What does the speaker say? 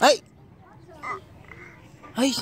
はい。はい。